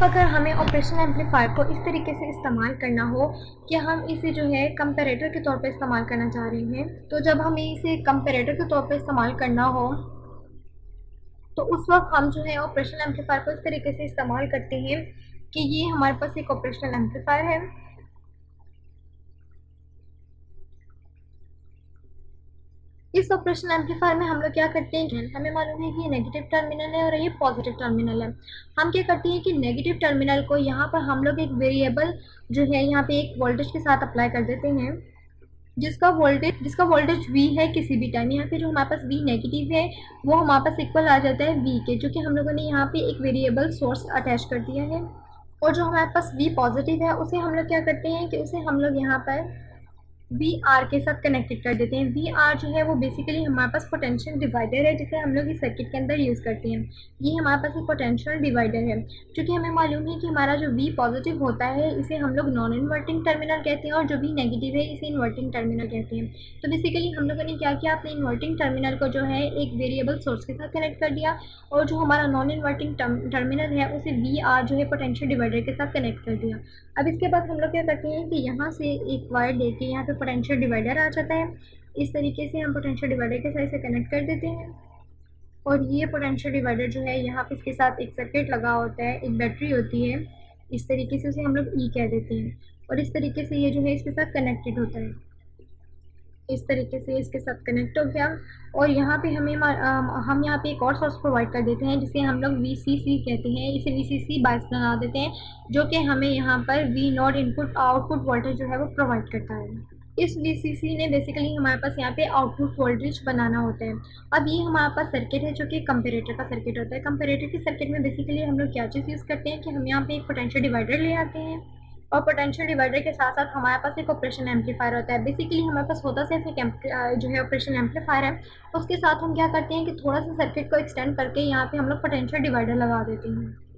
अब अगर हमें ऑपरेशन एम्पलीफायर को इस तरीके से इस्तेमाल करना हो कि हम इसे जो है कंपेरेटर के तौर पर इस्तेमाल करना चाह रहे हैं तो जब हमें इसे कंपेरेटर के तौर पर इस्तेमाल करना हो तो उस वक्त हम जो है ऑपरेशन एम्पलीफायर को इस तरीके से इस्तेमाल करते हैं कि ये हमारे पास एक ऑपरेशनल एम्पलीफायर है। इस ऑपरेशन एम्पलीफायर में हम लोग क्या करते हैं हमें मालूम है कि ये नेगेटिव टर्मिनल है और ये पॉजिटिव टर्मिनल है। हम क्या करते हैं कि नेगेटिव टर्मिनल को यहाँ पर हम लोग एक वेरिएबल जो है, यहाँ पे एक वोल्टेज के साथ अप्लाई कर देते हैं, जिसका वोल्टेज जिसका वोल्टेज वी है किसी भी टाइम यहाँ पे जो हमारे पास वी नेगेटिव है, वो हमारे पास इक्वल आ जाता है वी के, जो कि हम लोगों ने यहाँ पे एक वेरिएबल सोर्स अटैच कर दिया है। और जो हमारे पास वी पॉजिटिव है, उसे हम लोग क्या करते हैं कि उसे हम लोग यहाँ पर वी आर के साथ कनेक्टेड कर देते हैं। वी आर जो है वो बेसिकली हमारे पास पोटेंशियल डिवाइडर है, जिसे हम लोग इस सर्किट के अंदर यूज़ करते हैं। ये हमारे पास एक पोटेंशियल डिवाइडर है क्योंकि हमें मालूम है कि हमारा जो वी पॉजिटिव होता है, इसे हम लोग नॉन इन्वर्टिंग टर्मिनल कहते हैं, और जो वी नेगेटिव है, इसे इन्वर्टिंग टर्मिनल कहते हैं। तो बेसिकली हम लोगों ने क्या किया, अपने इन्वर्टिंग टर्मिनल को जो है एक वेरिएबल सोर्स के साथ कनेक्ट कर दिया, और जो हमारा नॉन इन्वर्टिंग टर्मिनल है, उसे वी आर जो है पोटेंशियल डिवाइडर के साथ कनेक्ट कर दिया। अब इसके बाद हम लोग क्या करते हैं कि यहाँ से एक वायर लेके यहाँ पे पोटेंशियल डिवाइडर आ जाता है। इस तरीके से हम पोटेंशियल डिवाइडर के साथ इसे कनेक्ट कर देते हैं। और ये पोटेंशियल डिवाइडर जो है, यहाँ पे इसके साथ एक सर्किट लगा होता है, एक बैटरी होती है। इस तरीके से उसे हम लोग ई कह देते हैं। और इस तरीके से ये जो है, इसके साथ कनेक्टेड होता है। इस तरीके से इसके साथ कनेक्ट हो गया। और यहाँ पे हमें हम यहाँ पे एक और सोर्स प्रोवाइड कर देते हैं, जिसे हम लोग वी सी सी कहते हैं। इसे वी सी सी बायस बना देते हैं, जो कि हमें यहाँ पर V naught input output voltage जो है, वो प्रोवाइड करता है। इस वी ने बेसिकली हमारे पास यहाँ पे आउटपुट वोल्टेज बनाना होता है। अब ये हमारे पास सर्किट है जो कि कंपेरेटर का सर्किट होता है। कंपेरेटर के सर्किट में बेसिकली हम लोग क्या चीज़ यूज़ करते हैं कि हम यहाँ पे एक पोटेंशियल डिवाइडर ले आते हैं और पोटेंशियल डिवाइडर के साथ साथ हमारे पास एक ऑपरेशन एम्पलीफायर होता है। बेसिकली हमारे पास होता सिर्फ़ एक जो है ऑपरेशन एम्पलीफायर है। उसके साथ हम क्या करते हैं कि थोड़ा सा सर्किट को एक्सटेंड करके यहाँ पे हम लोग पोटेंशियल डिवाइडर लगा देते हैं।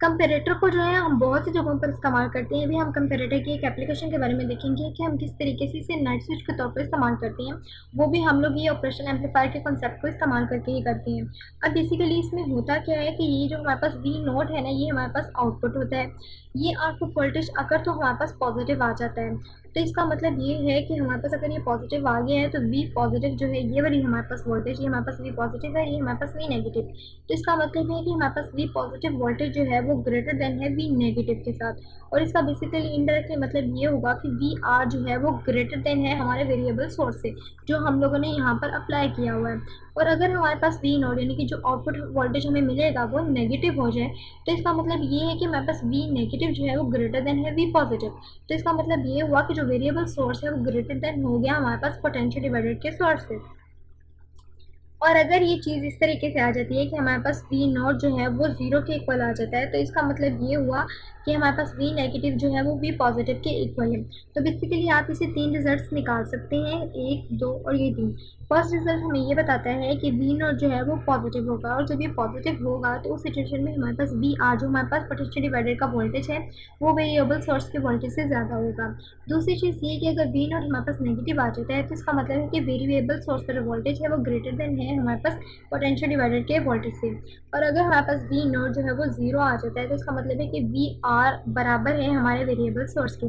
कंपेरेटर को जो है, हम बहुत सी जगहों पर इस्तेमाल करते हैं। अभी हम कंपेरेटर की एक एप्लीकेशन के बारे में देखेंगे कि हम किस तरीके से इसे नाइट स्विच के तौर पर इस्तेमाल करते हैं। वो भी हम लोग ये ऑपरेशन एम्पलीफायर के कॉन्सेप्ट को इस्तेमाल करके ही करते हैं। अब बेसिकली इसमें होता क्या है कि ये जो हमारे पास वी नोट है ना, ये हमारे पास आउटपुट होता है। ये आउटपुट वोल्टेज अगर तो हमारे पास पॉजिटिव आ जाता है। तो इसका मतलब ये है कि हमारे पास अगर ये पॉजिटिव आ गया है तो वी पॉजिटिव जो है, ये वाली हमारे पास वोल्टेज ये हमारे पास वी पॉजिटिव है, ये हमारे पास वी नेगेटिव तो इसका मतलब ये है कि हमारे पास वी पॉजिटिव वोल्टेज जो है, वो ग्रेटर देन है वी नेगेटिव के साथ। और इसका बेसिकली इनडायरेक्टली मतलब ये होगा कि वी आर जो है, वो ग्रेटर देन है हमारे वेरिएबल सोर्स से, जो हम लोगों ने यहाँ पर अप्लाई किया हुआ है। और अगर हमारे पास वी नोड यानी कि जो आउटपुट वोल्टेज हमें मिलेगा, वो नेगेटिव हो जाए तो इसका मतलब ये है कि हमारे पास वी नेगेटिव जो है, वो ग्रेटर देन है वी पॉजिटिव तो इसका मतलब ये हुआ कि जो वेरिएबल सोर्स है वो ग्रेटर देन हो गया हमारे पास पोटेंशियल डिवाइडेड के सोर्स और अगर ये चीज़ इस तरीके से आ जाती है कि हमारे पास वी नॉट जो है, वो ज़ीरो के इक्वल आ जाता है तो इसका मतलब ये हुआ कि हमारे पास वी नेगेटिव जो है, वो वी पॉजिटिव के इक्वल है। तो बेसिकली आप इसे तीन रिजल्ट्स निकाल सकते हैं, एक, दो और ये तीन। फ़र्स्ट रिज़ल्ट हमें ये बताता है कि वी नॉट जो है, वो पॉजिटिव होगा और जब ये पॉजिटिव होगा तो उस सिचुएशन में हमारे पास वी आर जो हमारे पास पोटेंशियल डिवाइडर का वोल्टेज है, वो वेरिएबल सोर्स के वोल्टेज से ज़्यादा होगा। दूसरी चीज़ ये कि अगर वी नॉट हमारे पास नेगेटिव आ जाता है तो इसका मतलब है कि वेरिएबल सोर्स का वोल्टेज है, वो ग्रेटर देन है। हमारे पास पोटेंशियल डिवाइडर के वोल्टेज से और अगर हमारे पास वी नोट जो है वो ज़ीरो आ जाता है तो इसका मतलब है कि वी आर बराबर है हमारे वेरिएबल सोर्स के।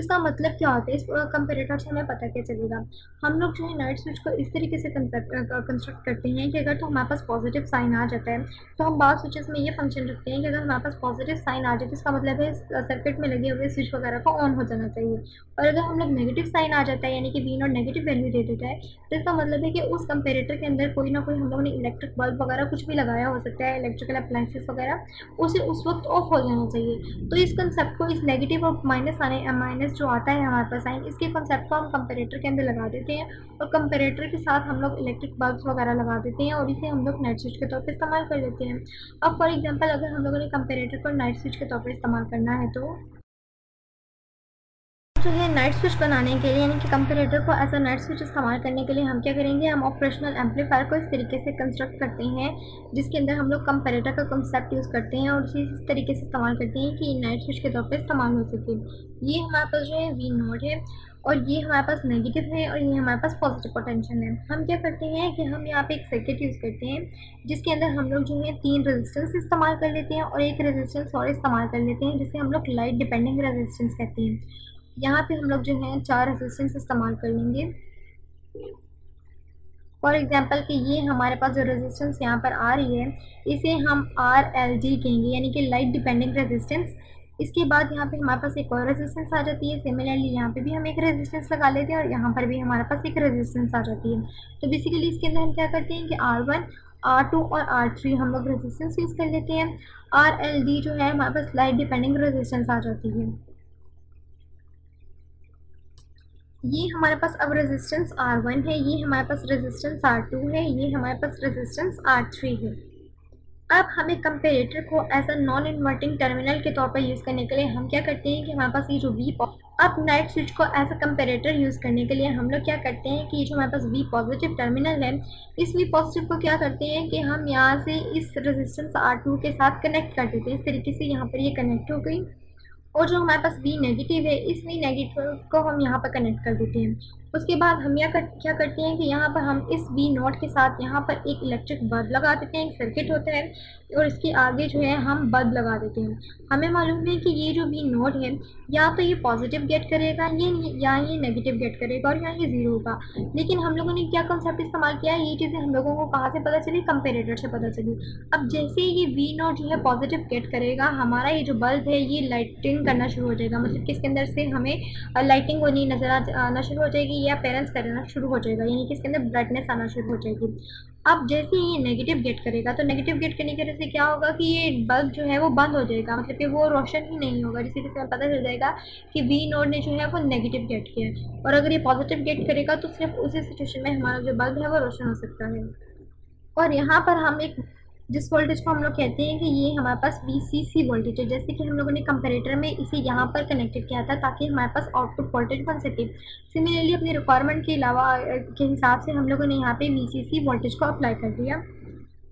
इसका मतलब क्या होता है? इस कंपेरेटर से हमें पता क्या चलेगा? हम लोग जो है नाइट स्विच को इस तरीके से कंस्ट्रक्ट करते हैं कि अगर तो हमारे पास पॉजिटिव साइन आ जाता है तो हम बाद स्विचेस में ये फ़ंक्शन रखते हैं कि अगर हमारे पास पॉजिटिव साइन आ जाए तो इसका मतलब है सर्किट में लगे हुए स्विच वगैरह को ऑन हो जाना चाहिए। और अगर हम लोग नेगेटिव साइन आ जाता है, यानी कि वी नॉट नेगेटिव वैल्यू दे देता है तो इसका मतलब है कि उस कंपेरेटर के अंदर कोई ना कोई हम लोगों ने इलेक्ट्रिक बल्ब वगैरह कुछ भी लगाया हो सकता है इलेक्ट्रिकल अप्लाइंसेस वगैरह, उसे उस वक्त ऑफ़ हो जाना चाहिए। तो इस कंसेप्ट को इस नेगेटिव और माइनस आने माइनस जो आता है हमारे पास साइन इसके कंसेप्ट को हम कंपेरेटर के अंदर लगा देते हैं और कंपेरेटर के साथ हम लोग इलेक्ट्रिक बल्ब वगैरह लगा देते हैं और इसे हम लोग नाइट स्विच के तौर पर इस्तेमाल कर देते हैं। अब फॉर एग्ज़ाम्पल अगर हम लोगों ने कंपेरेटर को नाइट स्विच के तौर पर इस्तेमाल करना है तो जो है नाइट स्विच बनाने के लिए, यानी कि कंपेरेटर को अ नाइट स्विच इस्तेमाल करने के लिए हम क्या करेंगे? हम ऑपरेशनल एम्पलीफायर को इस तरीके से कंस्ट्रक्ट करते हैं, जिसके अंदर हम लोग कंपेरेटर का कंसेप्ट यूज़ करते हैं और उसे इस तरीके से इस्तेमाल करते हैं कि नाइट स्विच के तौर पर इस्तेमाल हो सके। ये हमारे पास जो है वी नोट है और ये हमारे पास नेगेटिव है और ये हमारे पास पॉजिटिव पोटेंशियल है। हम क्या करते हैं कि हम यहाँ पे एक सर्किट यूज़ करते हैं, जिसके अंदर हम लोग जो है तीन रेजिस्टेंस इस्तेमाल कर लेते हैं और एक रेजिस्टेंस और इस्तेमाल कर लेते हैं, जिसे हम लोग लाइट डिपेंडिंग रेजिस्टेंस कहते हैं। यहाँ पे हम लोग जो है, चार रेजिस्टेंस इस्तेमाल कर लेंगे। फॉर एग्ज़ाम्पल कि ये हमारे पास जो रेजिस्टेंस यहाँ पर आ रही है, इसे हम आर एल डी कहेंगे, यानी कि लाइट डिपेंडिंग रेजिस्टेंस इसके बाद यहाँ पे हमारे पास एक और रेजिस्टेंस आ जाती है। सिमिलरली यहाँ पे भी हम एक रेजिस्टेंस लगा लेते हैं और यहाँ पर भी हमारे पास एक रेजिस्टेंस आ जाती है। तो बेसिकली इसके अंदर हम क्या करते हैं कि आर वन आर टू और आर थ्री हम लोग रेजिस्टेंस यूज़ कर लेते हैं। आर एल डी जो है, हमारे पास लाइट डिपेंडिंग रेजिस्टेंस आ जाती है। ये हमारे पास अब रेजिस्टेंस आर वन है, ये हमारे पास रेजिस्टेंस आर टू है, ये हमारे पास रेजिस्टेंस आर थ्री है। अब हमें कंपेरेटर को as a non inverting terminal के तौर पर यूज़ करने के लिए हम क्या करते हैं कि हमारे पास ये जो वी अब नाइट स्विच को एज अ कंपेरेटर यूज़ करने के लिए हम लोग क्या करते हैं कि ये जो हमारे पास वी पॉजिटिव टर्मिनल है, इस वी पॉजिटिव को क्या करते हैं कि हम यहाँ से इस रेजिस्टेंस आर टू के साथ कनेक्ट कर देते हैं। इस तरीके से यहाँ पर ये कनेक्ट हो गई। और जो हमारे पास बी नेगेटिव है इस बी नेगेटिव को हम यहाँ पर कनेक्ट कर देते हैं। उसके बाद हम यह कर, क्या करते हैं कि यहाँ पर हम इस वी नोट के साथ यहाँ पर एक इलेक्ट्रिक बल्ब लगा देते हैं एक सर्किट होता है और इसके आगे जो है हम बल्ब लगा देते हैं। हमें मालूम है कि ये जो वी नोट है या तो ये पॉजिटिव गेट करेगा ये या ये नेगेटिव गेट करेगा और यहाँ ये ज़ीरो होगा। लेकिन हम लोगों ने क्या कंसेप्ट इस्तेमाल किया है ये चीज़ें हम लोगों को कहाँ से पता चली? कंपेरेटर से पता चली। अब जैसे ये वी नोट जो है पॉजिटिव गेट करेगा हमारा ये जो बल्ब है ये लाइटिंग करना शुरू हो जाएगा। मतलब कि इसके अंदर से हमें लाइटिंग होनी नज़र आना शुरू हो जाएगी। या पेरेंट्स करना शुरू हो जाएगा, यानी कि इसके अंदर ब्राइटनेस आना शुरू हो जाएगी। अब जैसे ही ये नेगेटिव गेट करेगा तो नेगेटिव गेट करने की वजह से क्या होगा कि ये बल्ब जो है वो बंद हो जाएगा मतलब कि वो रोशन ही नहीं होगा जिसकी वजह से पता चल जाएगा कि वी नोड ने जो है वो नेगेटिव गेट किया है। और अगर ये पॉजिटिव गेट करेगा तो सिर्फ़ उसी सिचुएशन में हमारा जो बल्ब है वो रोशन हो सकता है। और यहाँ पर हम एक जिस वोल्टेज को हम लोग कहते हैं कि ये हमारे पास वी सी सी वोल्टेज है, जैसे कि हम लोगों ने कंपेरेटर में इसे यहाँ पर कनेक्टेड किया था ताकि हमारे पास आउटपुट वोल्टेज बन सके। सिमिलरली अपनी रिक्वायरमेंट के अलावा के हिसाब से हम लोगों ने यहाँ पे वी सी सी वोल्टेज को अप्लाई कर दिया।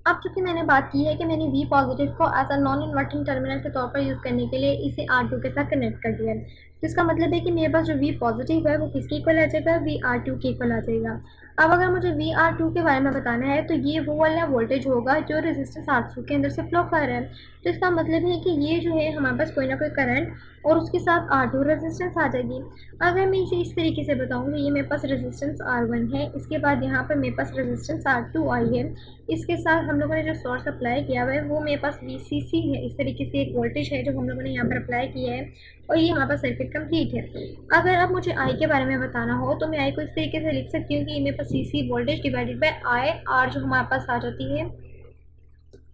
अब चूँकि मैंने बात की है कि मैंने वी पॉजिटिव को as a non inverting terminal के तौर पर यूज़ करने के लिए इसे आर टू के साथ कनेक्ट कर दिया तो इसका मतलब है कि मेरे पास जो वी पॉजिटिव है वो किसके इक्वल आ जाएगा? वी आर टू के इक्वल आ जाएगा। अब अगर मुझे वी आर टू के बारे में बताना है तो ये वो वाला वोल्टेज होगा जो रेजिस्टेंस आर टू के अंदर से फ्लो कर रहा है। तो इसका मतलब है कि ये जो है हमारे पास कोई ना कोई करंट और उसके साथ आर टू रेजिस्टेंस आ जाएगी। अगर मैं इसे इस तरीके से बताऊँ तो ये मेरे पास रेजिस्टेंस आर वन है, इसके बाद यहाँ पर मेरे पास रेजिस्टेंस आर टू आई है। इसके साथ हम लोगों ने जो सोर्स अप्लाई किया हुआ है, वो मेरे पास वी सी सी है। इस तरीके से एक वोल्टेज है जो हम लोगों ने यहाँ पर अप्लाई किया है। और ये हमारे पास सर्किट कंप्लीट है। अगर अब मुझे आई के बारे में बताना हो तो मैं आई को इस तरीके से लिख सकती हूँ कि मेरे पास C C voltage divided by I R जो हमारे पास आ जाती है।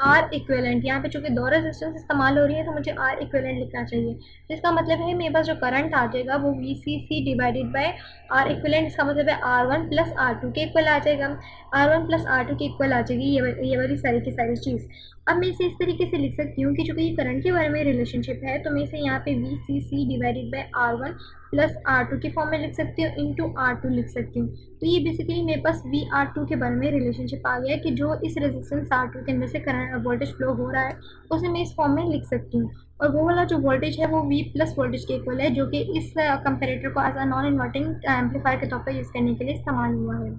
आर इक्वेलेंट यहाँ पे चूँकि दो रेजिस्टेंस इस्तेमाल हो रही है तो मुझे आर इक्वेलेंट लिखना चाहिए। इसका मतलब है मेरे पास जो करंट आ जाएगा, वो V C C divided by R equivalent इसका मतलब है R one plus R two के इक्वल आ जाएगा। R one plus R two के इक्वल आ जाएगी, ये ये वाली सारी की सारी चीज़। अब मैं इसे इस तरीके से लिख सकती हूँ कि चूँकि ये करंट के बारे में रिलेशनशिप है तो मैं इसे यहाँ पे V C C divided by R one plus R two के फॉर्म में लिख सकती हूँ इंटू आर टू लिख सकती हूँ। तो ये बेसिकली मेरे पास वी आर टू के बारे में रिलेशनशिप आ गया है कि जो इस रेजिस्टेंस आर टू के अंदर से करंट वोल्टेज फ्लो हो रहा है, उसे मैं इस फॉर्म में लिख सकती हूँ। और वो वाला जो वोल्टेज है, वो वी प्लस वोल्टेज के इक्वल है, जो कि इस कंपेरेटर को as a non inverting amplifier के तौर पर यूज़ करने के लिए इस्तेमाल हुआ है।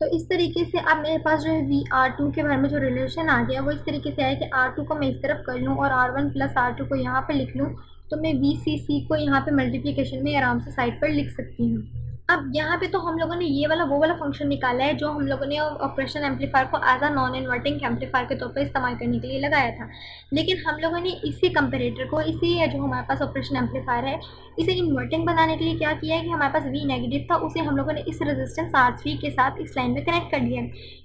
तो इस तरीके से अब मेरे पास जो है वी आर टू के बारे में जो रिलेशन आ गया, वो इस तरीके से आया कि आर टू को मैं इस तरफ़ कर लूँ और R one plus R two को यहाँ पर लिख लूँ तो मैं वी सी सी को यहाँ पर मल्टीप्लिकेशन में आराम से साइड पर लिख सकती हूँ। अब यहाँ पे तो हम लोगों ने ये वाला, वो वाला फ़ंक्शन निकाला है, जो हम लोगों ने ऑपरेशन एम्पलीफायर को as a non inverting amplifier के तौर पर इस्तेमाल करने के लिए लगाया था। लेकिन हम लोगों ने इसी कंपेरेटर को, इसी जो हमारे पास ऑपरेशन एम्पलीफायर है, इसे इन्वर्टिंग बनाने के लिए क्या किया है कि हमारे पास वी नेगेटिव था, उसे हम लोगों ने इस रेजिस्टेंस आर थ्री के साथ इस लाइन में कनेक्ट कर दिया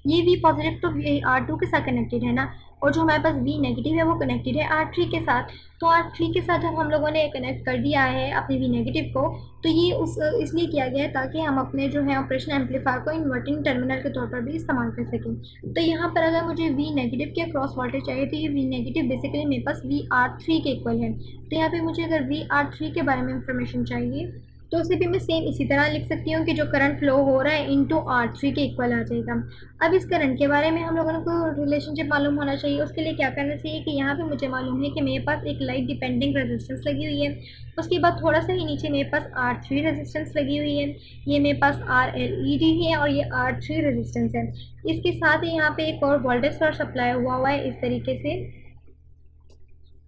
ये वी पॉजिटिव तो आर टू के साथ कनेक्टेड है ना? और जो हमारे पास वी नेगेटिव है, वो कनेक्टेड है आर थ्री के साथ। तो आर थ्री के साथ जब हम लोगों ने कनेक्ट कर दिया है अपने वी नेगेटिव को तो ये उस, इसलिए किया गया है ताकि हम अपने जो है ऑपरेशन एम्पलीफायर को इन्वर्टिंग टर्मिनल के तौर पर भी इस्तेमाल कर सकें। तो यहाँ पर अगर मुझे वी नेगेटिव के क्रॉस वोल्टेज चाहिए तो ये वी नेगेटिव बेसिकली मेरे पास वी आर थ्री के इक्वल है। तो यहाँ पे मुझे अगर वी आर थ्री के बारे में इंफॉर्मेशन चाहिए तो उसे भी मैं सेम इसी तरह लिख सकती हूँ कि जो करंट फ्लो हो रहा है इंटू आर थ्री के इक्वल आ जाएगा। अब इस करंट के बारे में हम लोगों को रिलेशनशिप मालूम होना चाहिए। उसके लिए क्या करना चाहिए कि यहाँ पे मुझे मालूम है कि मेरे पास एक लाइट डिपेंडिंग रेजिस्टेंस लगी हुई है। उसके बाद थोड़ा सा ही नीचे मेरे पास आर थ्री रेजिस्टेंस लगी हुई है। ये मेरे पास आर एल ई डी है और ये आर थ्री रेजिस्टेंस है। इसके साथ ही यहाँ पे एक और वोल्टेज सोर्स अप्लाई हुआ हुआ है, इस तरीके से।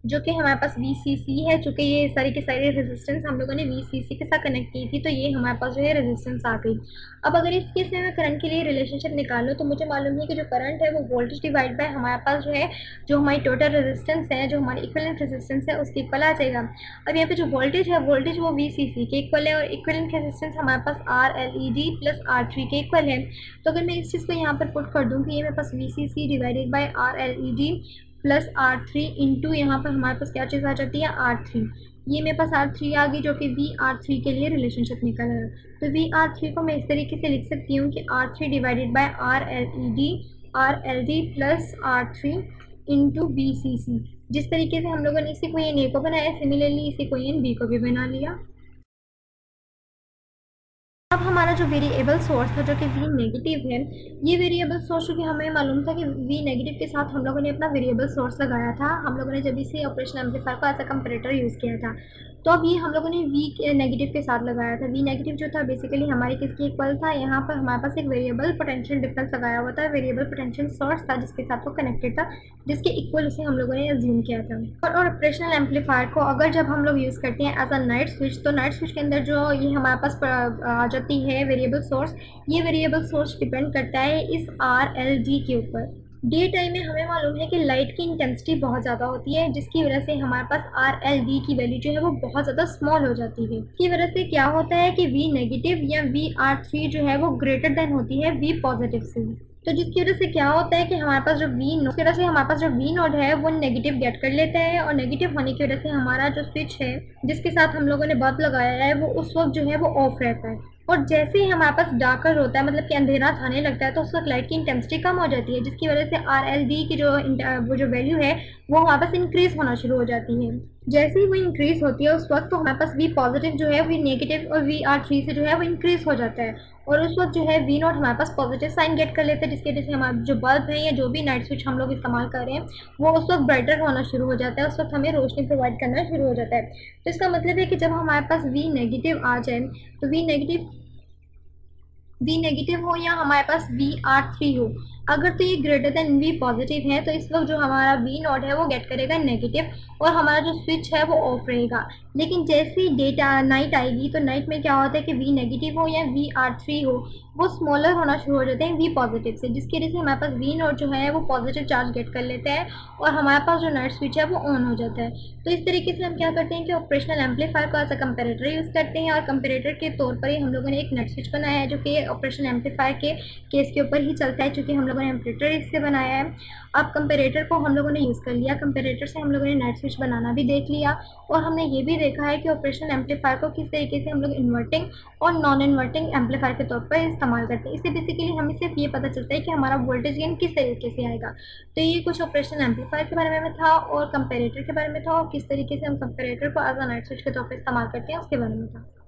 जो कि हमारे पास वी सी सी है, चूँकि ये सारी की सारी रेजिस्टेंस हम लोगों ने वी सी सी के साथ कनेक्ट की थी तो ये हमारे पास जो है रेजिस्टेंस आ गई। अब अगर इस केस में मैं करंट के लिए रिलेशनशिप निकालूँ तो मुझे मालूम है कि जो करंट है वो वोल्टेज डिवाइड बाय हमारे पास जो है, जो हमारी टोटल रेजिस्टेंस है, जो हमारी इक्वलेंट रेजिस्टेंस है, उसके इक्वल आ जाएगा। अब यहाँ पे जो वोल्टेज है वोल्टेज वो वी सी सी के इक्वल है और इक्वलेंट रेजिस्टेंस हमारे पास R L E D plus R three के इक्वल है। तो अगर मैं इस चीज़ को यहाँ पर पुट कर दूँ कि ये मेरे पास V C C divided by R L E D plus R three into यहाँ पर हमारे पास क्या चीज़ आ जाती है? आर थ्री ये मेरे पास आर थ्री आ गई जो कि वी आर थ्री के लिए रिलेशनशिप निकल रहा है। तो वी आर थ्री को मैं इस तरीके से लिख सकती हूँ कि R three divided by R L E D R L D plus R three into V C C जिस तरीके से हम लोगों ने इसी को एन ए को बनाया सिमिलरली इसी को एन बी को भी बना लिया। अब हमारा जो वेरिएबल सोर्स था जो कि वी नेगेटिव है ये वेरिएबल सोर्स क्योंकि हमें मालूम था कि वी नेगेटिव के साथ हम लोगों ने अपना वेरिएबल सोर्स लगाया था। हम लोगों ने जब इसे ऑपरेशन एम्पलीफायर को एज अ कंपरेटर यूज़ किया था तो अब ये हम लोगों ने वी नेगेटिव के साथ लगाया था। वी नेगेटिव जो था बेसिकली हमारे किसके इक्वल था? यहाँ पर हमारे पास एक वेरिएबल पोटेंशियल डिफरेंस लगाया हुआ था। वेरिएबल पोटेंशियल सोर्स था जिसके साथ वो कनेक्टेड था जिसके इक्वल उसे हम लोगों ने एज्यूम किया था। और, और ऑपरेशनल एम्पलीफायर को अगर जब हम लोग यूज़ करते हैं एज अ नाइट स्विच तो नाइट स्विच के अंदर जो ये हमारे पास आ जाती है वेरिएबल सोर्स ये वेरिएबल सोर्स डिपेंड करता है इस आर एल डी के ऊपर। डे टाइम में हमें मालूम है कि लाइट की इंटेंसिटी बहुत ज़्यादा होती है, जिसकी वजह से हमारे पास आर एल डी की वैल्यू जो है वो बहुत ज़्यादा स्मॉल हो जाती है। इसकी वजह से क्या होता है कि वी नेगेटिव या वी आर थ्री जो है वो ग्रेटर देन होती है वी पॉजिटिव से। तो जिसकी वजह से क्या होता है कि हमारे पास जो वी नोड की वजह से हमारे पास जो वी नोड है, वो नेगेटिव गेट कर लेता है और नेगेटिव होने की वजह से हमारा जो स्विच है, जिसके साथ हम लोगों ने बल्ब लगाया है, वो उस वक्त जो है वो ऑफ़ रहता है। और जैसे ही हमारे पास डार्कर होता है मतलब कि अंधेरा छाने लगता है तो उस वक्त लाइट की इंटेंसिटी कम हो जाती है, जिसकी वजह से आर एल डी की जो वो जो वैल्यू है, वो हमारे पास इंक्रीज होना शुरू हो जाती है। जैसे ही वो इंक्रीज होती है, उस वक्त तो हमारे पास वी पॉजिटिव जो है वी नेगेटिव और वी आर थ्री से जो है, वो इंक्रीज हो जाता है। और उस वक्त जो है वी नॉट हमारे पास पॉजिटिव साइन गेट कर लेते हैं, जिसकी वजह से हमारे जो बल्ब है या जो भी नाइट स्विच हम लोग इस्तेमाल कर रहे हैं, वो उस वक्त ब्राइटर होना शुरू हो जाता है, उस वक्त हमें रोशनी प्रोवाइड करना शुरू हो जाता है। तो इसका मतलब है कि जब हमारे पास वी नेगेटिव आ जाए तो वी नेगेटिव वी नेगेटिव हो या हमारे पास बी आर थ्री हो। अगर तो ये ग्रेटर देन वी पॉजिटिव है तो इस वक्त जो हमारा वी नॉट है, वो गेट करेगा नेगेटिव और हमारा जो स्विच है, वो ऑफ़ रहेगा। लेकिन जैसे ही डेटा नाइट आएगी तो नाइट में क्या होता है कि वी नेगेटिव हो या वी आर थ्री हो, वो स्मॉलर होना शुरू हो जाते हैं वी पॉजिटिव से, जिसकी वजह से हमारे पास वी नोट जो है, वो पॉजिटिव चार्ज गेट कर लेता है और हमारे पास जो नाइट स्विच है, वो ऑन हो जाता है। तो इस तरीके से हम क्या करते हैं कि ऑपरेशनल एम्पलीफायर को अ कंपेरेटर यूज़ करते हैं और कंपेरेटर के तौर पर ही हम लोगों ने एक नेट स्विच बनाया है, जो कि ऑपरेशनल एम्पलीफायर के केस के ऊपर ही चलता है, चूँकि हम लोगों ने एम्पलीटर इससे बनाया है। अब कंपेरेटर को हम लोगों ने यूज़ कर लिया। कंपेरेटर से हम लोगों ने नेट स्विच बनाना भी देख लिया। और हमने ये भी देखा है कि ऑपरेशन एम्पलीफायर को किस तरीके से हम लोग इन्वर्टिंग और नॉन इन्वर्टिंग एम्पलीफायर के तौर पर इस्तेमाल करते हैं। इससे बेसिकली हमें सिर्फ़ ये पता चलता है कि हमारा वोल्टेज गेन किस तरीके से आएगा। तो ये कुछ ऑपरेशन एम्पलीफायर के बारे में था और कंपेरेटर के बारे में था और किस तरीके से हम कंपेरेटर को एज अ नाइट स्विच के तौर पर इस्तेमाल करते हैं, उसके बारे में था।